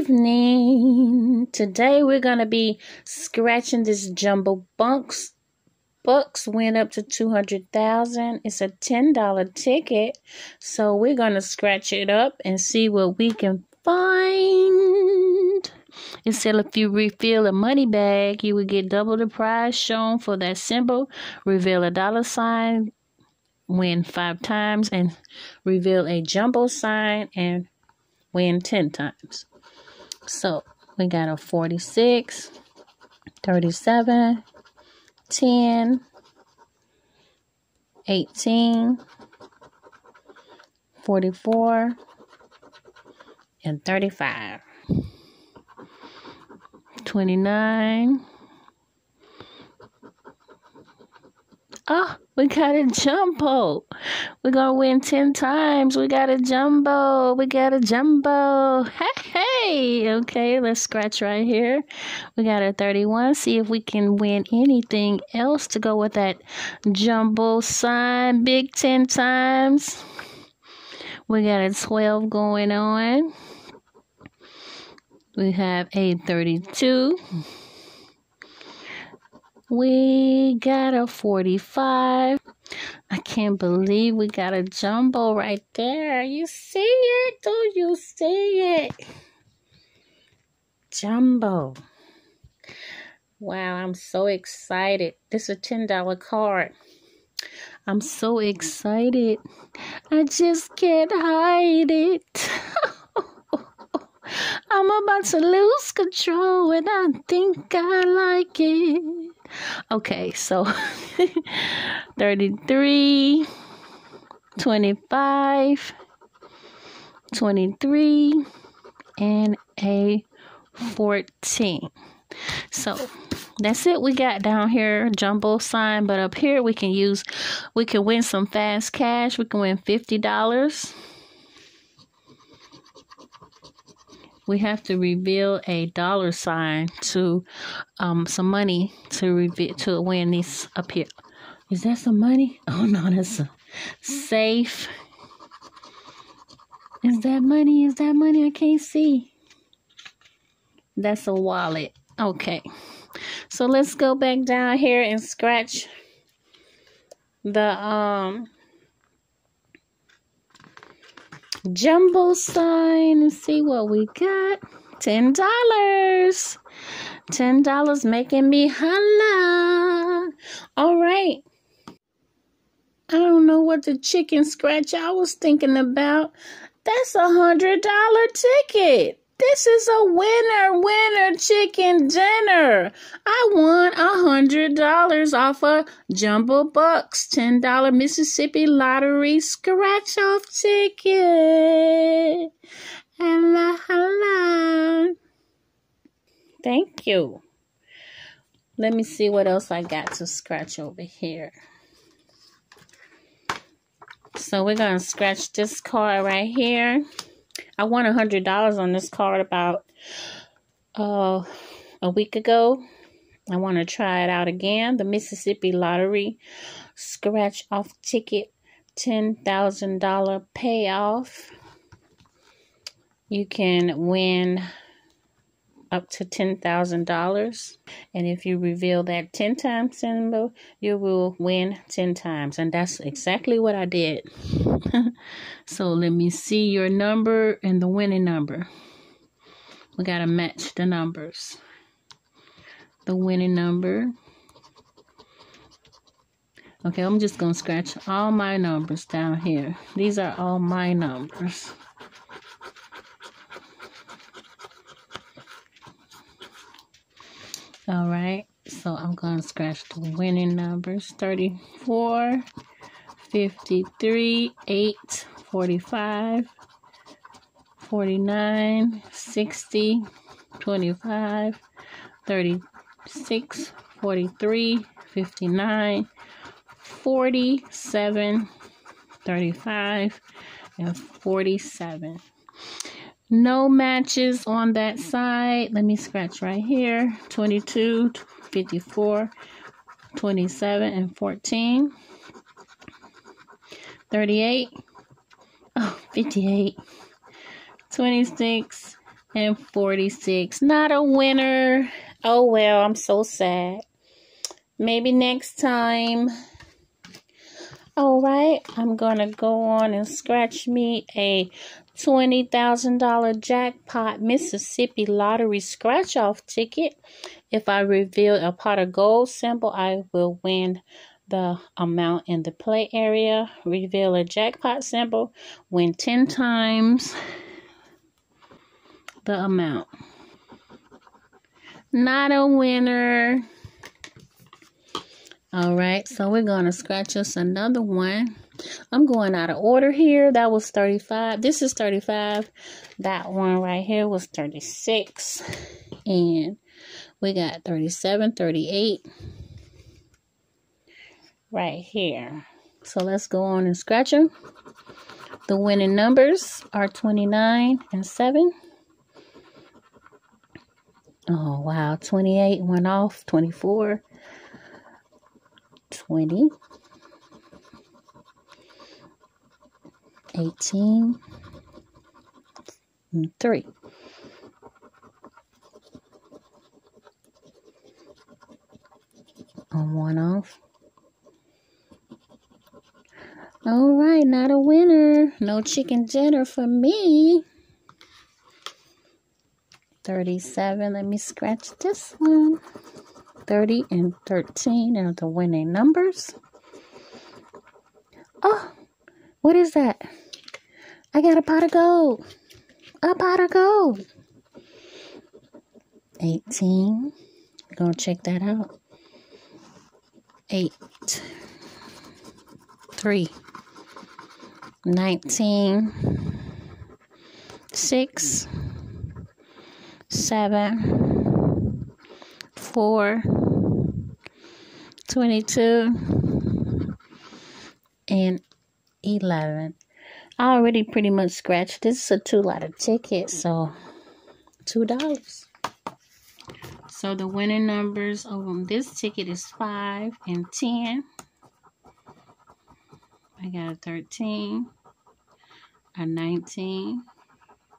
evening. Today we're to be scratching this jumbo bunks. Bucks went up to 200,000. It's a $10 ticket. So we're to scratch it up and see what we can find. Instead, if you refill a money bag, you would get double the prize shown for that symbol. Reveal a dollar sign, win five times, and reveal a jumbo sign and win 10 times. So we got a 46, 37, 10, 18, 44, and 35. 29. Oh, we got a jumbo. We're going to win 10 times. We got a jumbo. We got a jumbo. Hey, hey. Okay, let's scratch right here. We got a 31. See if we can win anything else to go with that jumbo sign. Big 10 times. We got a 12 going on. We have a 32. We got a 45. I can't believe we got a jumbo right there. You see it? Do you see it? Jumbo. Wow, I'm so excited. This is a $10 card. I'm so excited. I just can't hide it. I'm about to lose control and I think I like it. Okay, so 33, 25, 23, and a 14. So that's it. We got down here jumbo sign but up here we can use we can win some fast cash. We can win $50 we have to reveal a dollar sign to um some money to reveal to win these up here. Is that some money? Oh no, that's a safe. Is that money? Is that money? I can't see. That's a wallet. Okay. So let's go back down here and scratch the um jumbo sign and see what we got. Ten dollars. Ten dollars making me holla. All right. I don't know what the chicken scratch I was thinking about. That's a hundred dollar ticket. This is a winner, winner chicken dinner. I won a hundred dollars off a Jumbo Bucks ten dollar Mississippi Lottery scratch off ticket. Hello, hello. Thank you. Let me see what else I got to scratch over here. So we're going to scratch this card right here. I won a hundred dollars on this card about uh, a week ago. I want to try it out again. The Mississippi Lottery scratch off ticket, ten thousand dollar payoff. You can win up to $10,000. And if you reveal that 10 times symbol, you will win 10 times. And that's exactly what I did. so let me see your number and the winning number. We got to match the numbers. The winning number. Okay, I'm just going to scratch all my numbers down here. These are all my numbers. All right, so I'm going to scratch the winning numbers 34, 53, 8, 45, 49, 60, 25, 36, 43, 59, 47, 35, and 47. No matches on that side. Let me scratch right here. 22, 54, 27, and 14. 38. Oh, 58. 26, and 46. Not a winner. Oh well, I'm so sad. Maybe next time. All right, I'm going to go on and scratch me a $20,000 jackpot Mississippi lottery scratch off ticket. If I reveal a pot of gold symbol, I will win the amount in the play area. Reveal a jackpot symbol, win 10 times the amount. Not a winner. All right, so we're going to scratch us another one. I'm going out of order here. That was 35. This is 35. That one right here was 36. And we got 37, 38 right here. So let's go on and scratch them. The winning numbers are 29 and 7. Oh, wow. 28 went off. 24. 20. 18. and 3. On one off. All right, not a winner. No chicken dinner for me. 37. Let me scratch this one. 30 and 13 are the winning numbers. Oh, what is that? I got a pot of gold. A pot of gold. 18. We're going to check that out. 8. 3. 19. 6 seven, 4. 22. and eleven. I already pretty much scratched. This is a two dollar ticket, so two dollars. So the winning numbers on this ticket is five and ten. I got a thirteen, a nineteen,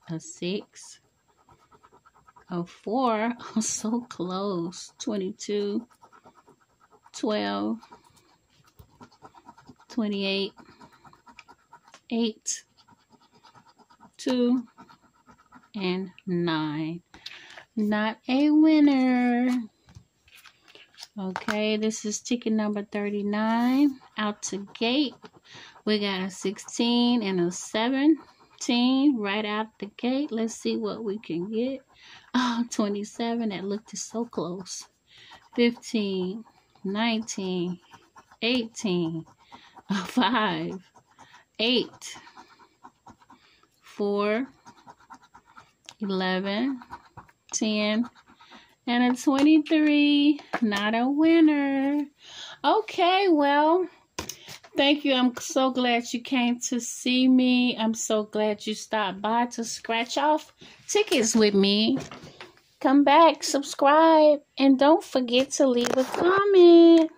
a six, a 4. I'm so close. 22, 12, 28, 8, 2, and 9. Not a winner. Okay, this is ticket number 39. Out to gate. We got a 16 and a 17 right out the gate. Let's see what we can get. Oh, 27. That looked so close. 15, 19, 18, 5, 8, 4, 11, 10, and a 23. Not a winner. Okay, well, thank you. I'm so glad you came to see me. I'm so glad you stopped by to scratch off tickets with me. Come back, subscribe, and don't forget to leave a comment.